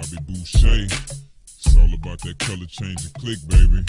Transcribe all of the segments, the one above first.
Bobby Boucher. It's all about that color change and click, baby.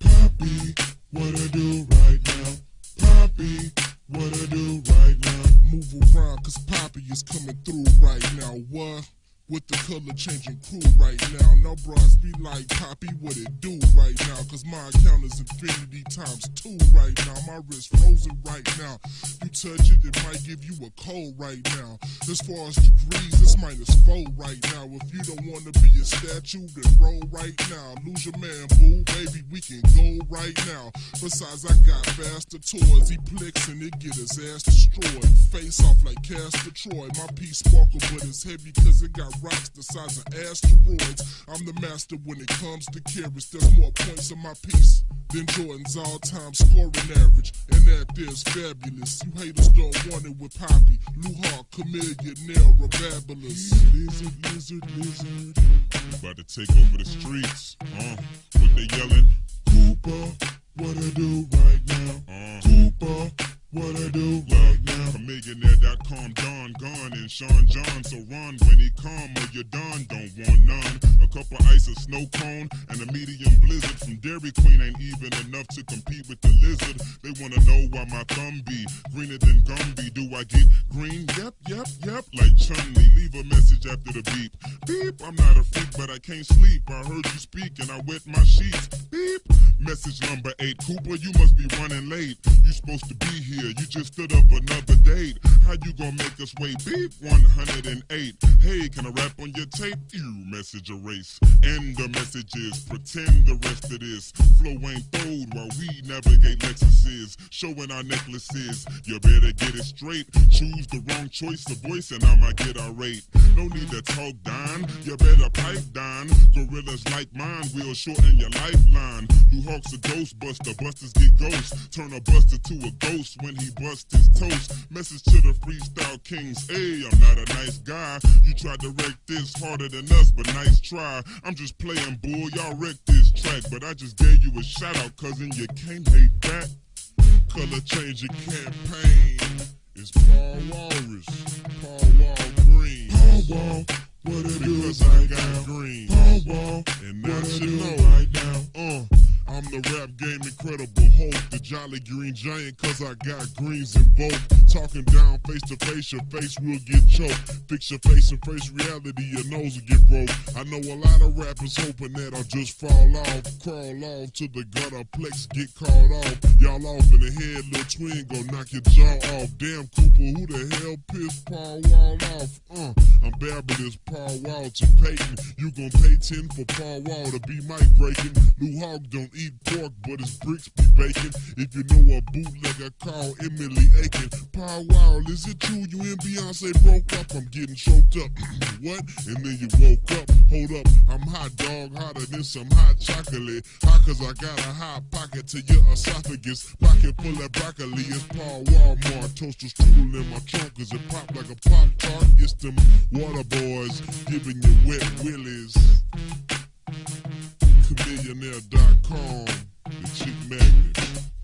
Poppy, what I do right now? Poppy, what I do right now? Move around, cause Poppy is coming through right now. What? With the color changing crew right now. Now, bros, be like, copy what it do right now? Cause my account is infinity times two right now. My wrist frozen right now. You touch it, it might give you a cold right now. As far as degrees, it's minus four right now. If you don't wanna be a statue, then roll right now. Lose your man, boo, baby, we can go right now. Besides, I got faster toys. He flicks and it get his ass destroyed. Face off like Castor Troy. My piece sparkle, but it's heavy cause it got rocks the size of asteroids. I'm the master when it comes to carats. There's more points in my piece than Jordan's all-time scoring average. And that is fabulous. You haters don't want it with Poppy. Lou Hawk, Chameleon, Nail, Rababulous. Lizard, lizard, lizard. About to take over the streets. Uh, what they yelling? Koopa, what I do right now? Uh, Koopa, what I do right now? millionaire.com, Don Gun, and Sean John. So run when he come or you're done. Don't want none. A couple ice, a snow cone, and a medium blizzard from Dairy Queen ain't even enough to compete with the lizard. They wanna know why my thumb be greener than Gumby. Do I get green? Yep, yep, yep. Like Chun Li, leave a message after the beep. Beep. I'm not a freak, but I can't sleep. I heard you speak and I wet my sheets. Beep. Message number eight. Koopa, you must be running late. You supposed to be here. You just stood up another date. How you gonna make us wait? Beep 108. Hey, can I rap on your tape? You message erase. End the messages. Pretend the rest of this. Flow ain't throwed while we navigate Lexuses. Showing our necklaces. You better get it straight. Choose the wrong choice of voice and I'ma get irate. No need to talk down. You better pipe down. Gorillas like mine will shorten your lifeline. Blue Hawk's a ghostbuster. Busters get ghosts. Turn a buster to a ghost when he busts his toast. Message to the freestyle kings. Hey, I'm not a nice guy. You tried to wreck this harder than us, but nice try. I'm just playing bull. Y'all wrecked this track, but I just gave you a shout out, cousin. You can't hate that. Color changing campaign. It's Paul Walrus. Paul Wall Green. Paul Wall, what I do Because I got now? green. Paul Wall, And now you know. right now? Uh, I'm the rap game incredible Hulk, the jolly green giant, cause I got greens in both. Talking down face to face, your face will get choked. Fix your face and face reality, your nose will get broke. I know a lot of rappers hoping that I'll just fall off, crawl off to the gutter, plex get caught off. Y'all off in the head, little twin go knock your jaw off. Damn Koopa, who the hell pissed Paul Wall off? Uh, I'm bad, but it's Paul Wall to Peyton. You gon' pay 10 for Paul Wall to be mic breaking. Lou Hawk don't eat pork, but his bricks be bacon. If you know a bootlegger called Emily Aiken. Paul Wall, is it true you and Beyonce broke up? I'm getting choked up. Mm-hmm. what? And then you woke up. Hold up, I'm hot dog, hotter than some hot chocolate. Hot cause I got a hot pocket to your esophagus. Pocket full of broccoli. It's Paul Walmart. Toaster strudel in my trunk cause it pop like a pop tart. It's them water boys giving you wet willies. Chamillionaire.com, the chick magnet.